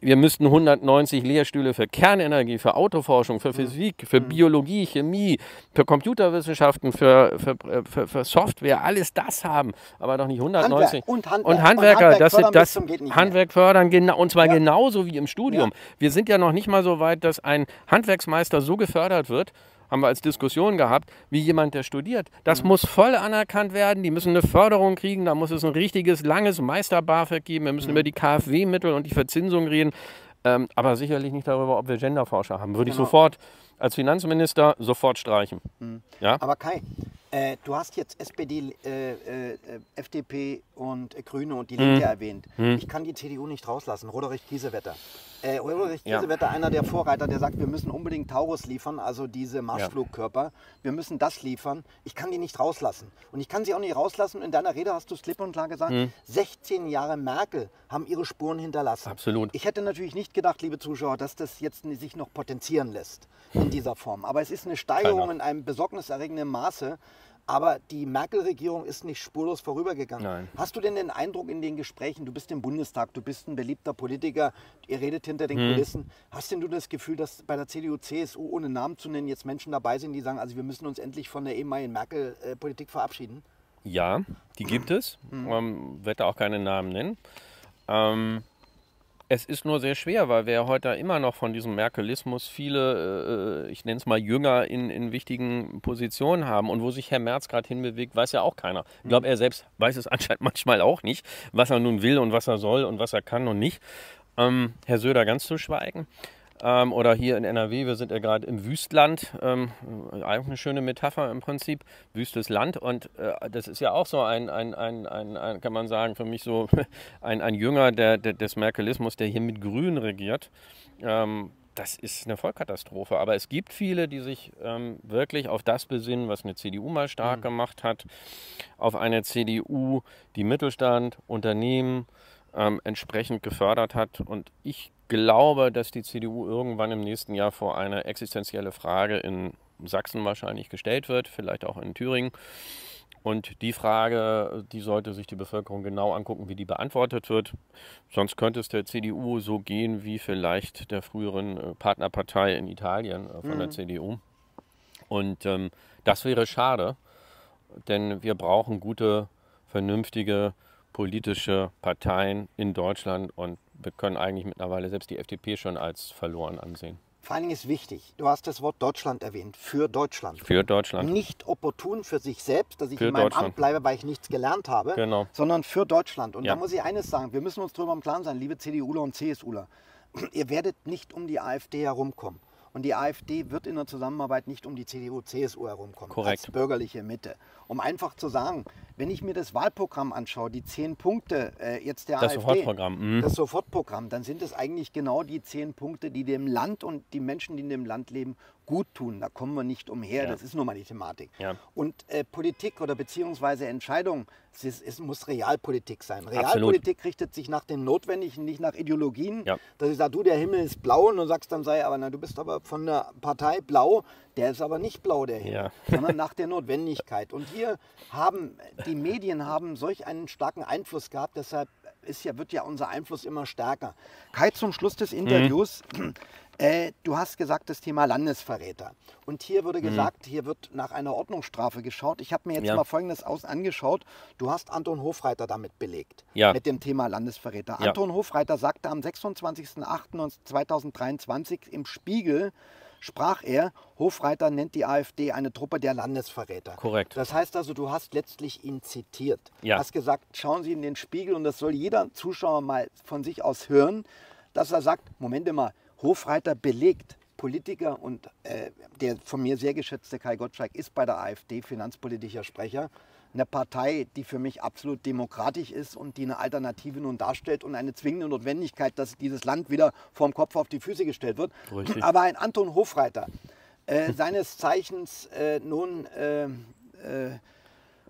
Wir müssten 190 Lehrstühle für Kernenergie, für Autoforschung, für Physik, für Biologie, Chemie, für Computerwissenschaften, für, für, für, für Software, alles das haben, aber doch nicht 190. Handwerk und Handwerk. Und Handwerker, Und Handwerk das fördern das mehr. Handwerk fördern, genau, und zwar Ja. genauso wie im Studium. Wir sind ja noch nicht mal so weit, dass ein Handwerksmeister so gefördert wird, haben wir als Diskussion gehabt, wie jemand, der studiert. Das Mhm. muss voll anerkannt werden. Die müssen eine Förderung kriegen. Da muss es ein richtiges, langes Meister-BAföG geben. Wir müssen Mhm. über die KfW-Mittel und die Verzinsung reden. Ähm, aber sicherlich nicht darüber, ob wir Genderforscher haben. Würde ich Genau. sofort als Finanzminister sofort streichen. Ja? Aber Kai, Äh, du hast jetzt SPD, äh, äh, FDP und äh, Grüne und die Linke erwähnt. Ich kann die CDU nicht rauslassen. Roderich Kiesewetter. Äh, Roderich Ja. Kiesewetter, einer der Vorreiter, der sagt, wir müssen unbedingt Taurus liefern, also diese Marschflugkörper. Wir müssen das liefern. Ich kann die nicht rauslassen. Und ich kann sie auch nicht rauslassen. In deiner Rede hast du es klipp und klar gesagt, 16 Jahre Merkel haben ihre Spuren hinterlassen. Absolut. Ich hätte natürlich nicht gedacht, liebe Zuschauer, dass das jetzt sich noch potenzieren lässt in dieser Form. Aber es ist eine Steigerung Keiner. in einem besorgniserregenden Maße. Aber die Merkel-Regierung ist nicht spurlos vorübergegangen. Nein. Hast du denn den Eindruck in den Gesprächen, du bist im Bundestag, du bist ein beliebter Politiker, ihr redet hinter den Hm. Kulissen, hast denn du das Gefühl, dass bei der CDU, CSU, ohne Namen zu nennen, jetzt Menschen dabei sind, die sagen, also wir müssen uns endlich von der ehemaligen Merkel-Politik verabschieden? Ja, die gibt es. Ähm, werde auch keine Namen nennen. Ähm, es ist nur sehr schwer, weil wir heute immer noch von diesem Merkelismus viele, äh, ich nenne es mal Jünger in, in wichtigen Positionen haben. Und wo sich Herr Merz gerade hinbewegt, weiß ja auch keiner. Ich glaube, er selbst weiß es anscheinend manchmal auch nicht, was er nun will und was er soll und was er kann und nicht. Ähm, Herr Söder ganz zu schweigen. Ähm, oder hier in NRW, wir sind ja gerade im Wüstland, ähm, auch eine schöne Metapher im Prinzip, wüstes Land. Und äh, das ist ja auch so ein, ein, ein, ein, kann man sagen, für mich so ein, ein Jünger der, der, des Merkelismus, der hier mit Grün regiert. Ähm, das ist eine Vollkatastrophe. Aber es gibt viele, die sich ähm, wirklich auf das besinnen, was eine CDU mal stark gemacht hat. Auf eine CDU, die Mittelstand, Unternehmen ähm, entsprechend gefördert hat. Und ich glaube, dass die CDU irgendwann im nächsten Jahr vor eine existenzielle Frage in Sachsen wahrscheinlich gestellt wird, vielleicht auch in Thüringen. Und die Frage, die sollte sich die Bevölkerung genau angucken, wie die beantwortet wird. Sonst könnte es der CDU so gehen wie vielleicht der früheren äh, Partnerpartei in Italien äh, von der CDU. Und ähm, das wäre schade, denn wir brauchen gute, vernünftige politische Parteien in Deutschland und wir können eigentlich mittlerweile selbst die FDP schon als verloren ansehen. Vor allen Dingen ist wichtig, du hast das Wort Deutschland erwähnt, für Deutschland. Für Deutschland. Nicht opportun für sich selbst, dass ich Für in meinem. Amt bleibe, weil ich nichts gelernt habe, Genau. sondern für Deutschland. Und Ja. da muss ich eines sagen, wir müssen uns darüber im Klaren sein, liebe CDUler und CSUler, ihr werdet nicht um die AfD herumkommen. Und die AfD wird in der Zusammenarbeit nicht um die CDU, CSU herumkommen. Korrekt. Als bürgerliche Mitte. Um einfach zu sagen, wenn ich mir das Wahlprogramm anschaue, die zehn Punkte äh, jetzt der Das AfD, Sofortprogramm, mhm. das Sofortprogramm, dann sind es eigentlich genau die zehn Punkte, die dem Land und die Menschen, die in dem Land leben, gut tun. Da kommen wir nicht umher. Ja. Das ist nun mal die Thematik. Ja. Und äh, Politik oder beziehungsweise Entscheidung, es, ist, es muss Realpolitik sein. Absolut. Realpolitik richtet sich nach dem Notwendigen, nicht nach Ideologien. Ja. Dass ich sage, du, der Himmel ist blau und du sagst dann, sei, aber na, du bist aber von der Partei blau, der ist aber nicht blau, der Himmel, sondern nach der Notwendigkeit. Und hier haben, die Medien haben solch einen starken Einfluss gehabt, deshalb ist ja, wird ja unser Einfluss immer stärker. Kai, zum Schluss des Interviews, äh, du hast gesagt, das Thema Landesverräter. Und hier wurde gesagt, hier wird nach einer Ordnungsstrafe geschaut. Ich habe mir jetzt Ja. mal Folgendes aus angeschaut. Du hast Anton Hofreiter damit belegt, Ja. mit dem Thema Landesverräter. Ja. Anton Hofreiter sagte am 26.08.2023 im Spiegel, sprach er, Hofreiter nennt die AfD eine Truppe der Landesverräter. Korrekt. Das heißt also, du hast letztlich ihn zitiert. Ja. Hast gesagt, schauen Sie in den Spiegel und das soll jeder Zuschauer mal von sich aus hören, dass er sagt, Moment mal, Hofreiter belegt, Politiker und äh, der von mir sehr geschätzte Kai Gottschalk ist bei der AfD finanzpolitischer Sprecher. Eine Partei, die für mich absolut demokratisch ist und die eine Alternative nun darstellt und eine zwingende Notwendigkeit, dass dieses Land wieder vom Kopf auf die Füße gestellt wird. Richtig. Aber ein Anton Hofreiter, äh, seines Zeichens äh, nun äh, äh,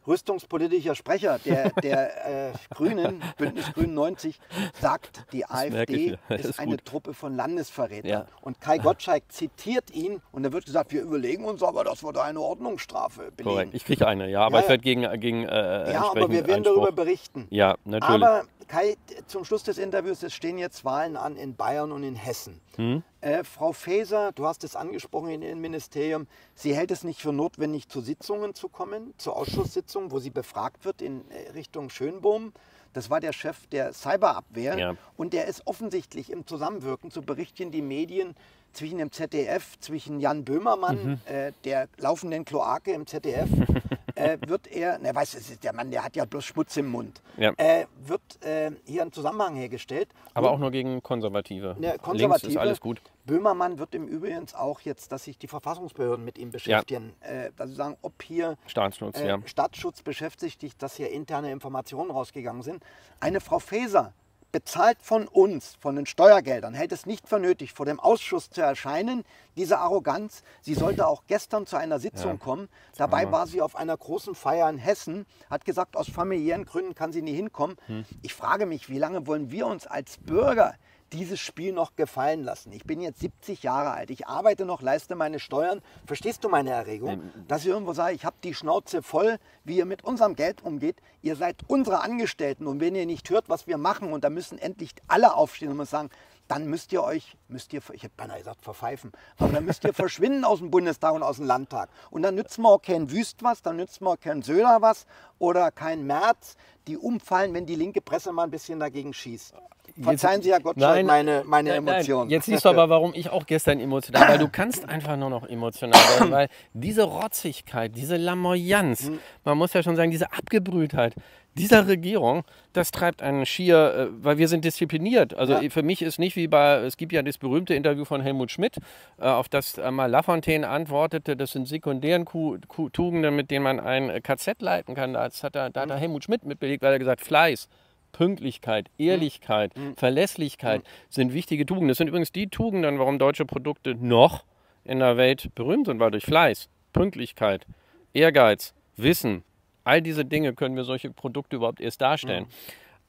rüstungspolitischer Sprecher der, der äh, Grünen, Bündnis Grünen 90, sagt, die ich AfD. Das ist, ist eine. Truppe von Landesverrätern. Ja. Und Kai Gottschalk zitiert ihn und da wird gesagt, wir überlegen uns aber, dass wir da eine Ordnungsstrafe belegen. Korrekt. Ich kriege eine, ja, aber Ja, ich werde gegen, gegen äh, ja, aber wir werden Einspruch. darüber berichten. Ja, natürlich. Aber Kai, zum Schluss des Interviews, es stehen jetzt Wahlen an in Bayern und in Hessen. Hm? Äh, Frau Faeser, du hast es angesprochen im Innenministerium, sie hält es nicht für notwendig, zu Sitzungen zu kommen, zu Ausschusssitzungen, wo sie befragt wird in äh, Richtung Schönbohm. Das war der Chef der Cyberabwehr Ja. und der ist offensichtlich im Zusammenwirken, so berichten die Medien, zwischen dem ZDF, zwischen Jan Böhmermann, Mhm. äh, der laufenden Kloake im ZDF, äh, wird er, ne, weißt du, der Mann, der hat ja bloß Schmutz im Mund, Ja. äh, wird äh, hier ein Zusammenhang hergestellt. Aber Und auch nur gegen Konservative. Ne, Links Konservative. ist alles gut. Böhmermann wird im Übrigen auch jetzt, dass sich die Verfassungsbehörden mit ihm beschäftigen. Äh, dass sie sagen, ob hier Staatsschutz, äh, ja. Staatsschutz beschäftigt dass hier interne Informationen rausgegangen sind. Eine Frau Faeser, bezahlt von uns, von den Steuergeldern, hält es nicht für nötig, vor dem Ausschuss zu erscheinen. Diese Arroganz, sie sollte auch gestern zu einer Sitzung Ja. kommen. Dabei war sie auf einer großen Feier in Hessen, hat gesagt, aus familiären Gründen kann sie nie hinkommen. Hm. Ich frage mich, wie lange wollen wir uns als Bürger dieses Spiel noch gefallen lassen. Ich bin jetzt 70 Jahre alt, ich arbeite noch, leiste meine Steuern. Verstehst du meine Erregung? Dass ich irgendwo sage, ich habe die Schnauze voll, wie ihr mit unserem Geld umgeht. Ihr seid unsere Angestellten und wenn ihr nicht hört, was wir machen, und da müssen endlich alle aufstehen und sagen, dann müsst ihr euch, müsst ihr, ich hätte beinahe gesagt, verpfeifen, aber dann müsst ihr verschwinden aus dem Bundestag und aus dem Landtag. Und dann nützt man auch kein Wüst was, dann nützt man auch kein Söder was oder kein Merz, die umfallen, wenn die linke Presse mal ein bisschen dagegen schießt. Verzeihen Sie, Herr Gottschalk, meine, meine Nein, nein. Emotionen. Jetzt siehst du aber, warum ich auch gestern emotional, weil du kannst einfach nur noch emotional werden, weil diese Rotzigkeit, diese Lamoyanz, Hm. man muss ja schon sagen, diese Abgebrühtheit dieser Regierung, das treibt einen schier, äh, weil wir sind diszipliniert. Also Ja. für mich ist nicht wie bei, es gibt ja das berühmte Interview von Helmut Schmidt, äh, auf das mal Lafontaine antwortete, das sind sekundären Ku- Ku- Tugenden, mit denen man ein KZ leiten kann. Das hat er, da hat Hm. er Helmut Schmidt mitbelegt, weil er gesagt, Fleiß, Pünktlichkeit, Ehrlichkeit, Verlässlichkeit sind wichtige Tugenden. Das sind übrigens die Tugenden, warum deutsche Produkte noch in der Welt berühmt sind, weil durch Fleiß, Pünktlichkeit, Ehrgeiz, Wissen, all diese Dinge können wir solche Produkte überhaupt erst darstellen.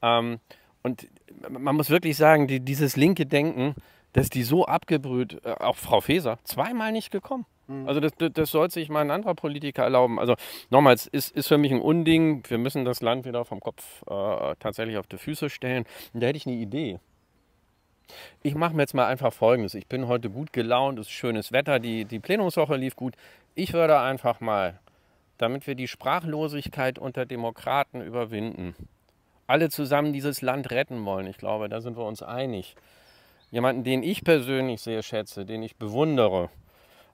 Ähm, und man muss wirklich sagen, die, dieses linke Denken, dass die so abgebrüht, äh, auch Frau Faeser, zweimal nicht gekommen. Also das, das, das sollte sich mal ein anderer Politiker erlauben. Also nochmals, ist, ist für mich ein Unding. Wir müssen das Land wieder vom Kopf äh, tatsächlich auf die Füße stellen. Und da hätte ich eine Idee. Ich mache mir jetzt mal einfach Folgendes. Ich bin heute gut gelaunt, es ist schönes Wetter, die, die Plenumswoche lief gut. Ich würde einfach mal, damit wir die Sprachlosigkeit unter Demokraten überwinden, alle zusammen dieses Land retten wollen. Ich glaube, da sind wir uns einig. Jemanden, den ich persönlich sehr schätze, den ich bewundere,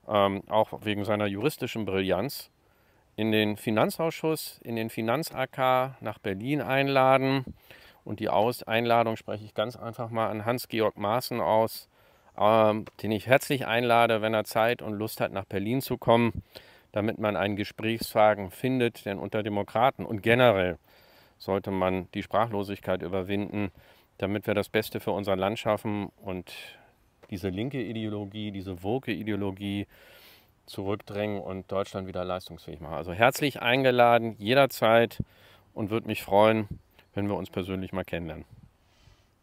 ähm, auch wegen seiner juristischen Brillanz, in den Finanzausschuss, in den Finanz-AK nach Berlin einladen. Und die Aus Einladung spreche ich ganz einfach mal an Hans-Georg Maaßen aus, ähm, den ich herzlich einlade, wenn er Zeit und Lust hat, nach Berlin zu kommen, damit man einen Gesprächsfaden findet. Denn unter Demokraten und generell sollte man die Sprachlosigkeit überwinden, damit wir das Beste für unser Land schaffen und diese linke Ideologie, diese woke Ideologie zurückdrängen und Deutschland wieder leistungsfähig machen. Also herzlich eingeladen, jederzeit und würde mich freuen, wenn wir uns persönlich mal kennenlernen.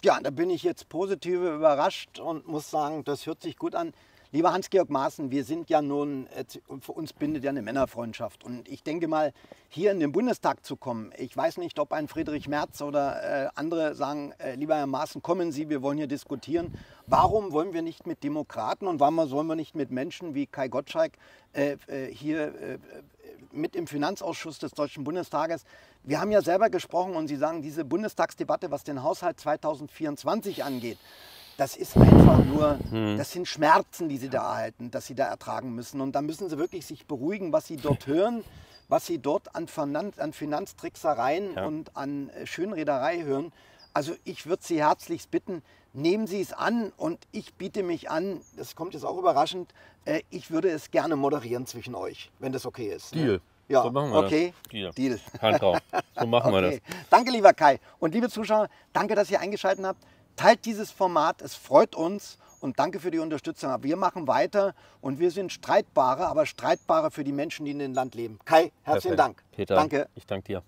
Ja, da bin ich jetzt positiv überrascht und muss sagen, das hört sich gut an. Lieber Hans-Georg Maaßen, wir sind ja nun, äh, für uns bindet ja eine Männerfreundschaft. Und ich denke mal, hier in den Bundestag zu kommen, ich weiß nicht, ob ein Friedrich Merz oder äh, andere sagen, äh, lieber Herr Maaßen, kommen Sie, wir wollen hier diskutieren. Warum wollen wir nicht mit Demokraten und warum sollen wir nicht mit Menschen wie Kai Gottschalk äh, äh, hier äh, mit im Finanzausschuss des Deutschen Bundestages. Wir haben ja selber gesprochen und Sie sagen, diese Bundestagsdebatte, was den Haushalt 2024 angeht, das ist einfach nur, das sind Schmerzen, die Sie da erhalten, dass Sie da ertragen müssen. Und da müssen Sie wirklich sich beruhigen, was Sie dort hören, was Sie dort an, Finanz, an Finanztricksereien Ja. und an äh, Schönrederei hören. Also ich würde Sie herzlichst bitten, nehmen Sie es an und ich biete mich an, das kommt jetzt auch überraschend, äh, ich würde es gerne moderieren zwischen euch, wenn das okay ist. ne? Deal. Ja, So machen wir das. okay. Deal. Deal. Hand drauf. So machen wir das. Okay. Danke, lieber Kai. Und liebe Zuschauer, danke, dass ihr eingeschaltet habt. Teilt dieses Format, es freut uns und danke für die Unterstützung. Aber wir machen weiter und wir sind streitbare, aber streitbare für die Menschen, die in dem Land leben. Kai, herzlichen Perfekt. Dank. Peter, Danke. ich danke dir.